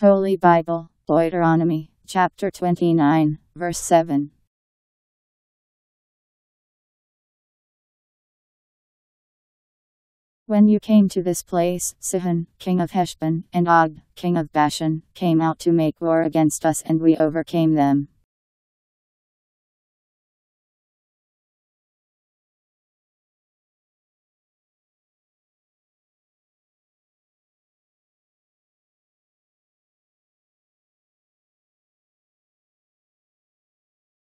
Holy Bible, Deuteronomy, chapter 29, verse 7. When you came to this place, Sihon, king of Heshbon, and Og, king of Bashan, came out to make war against us and we overcame them.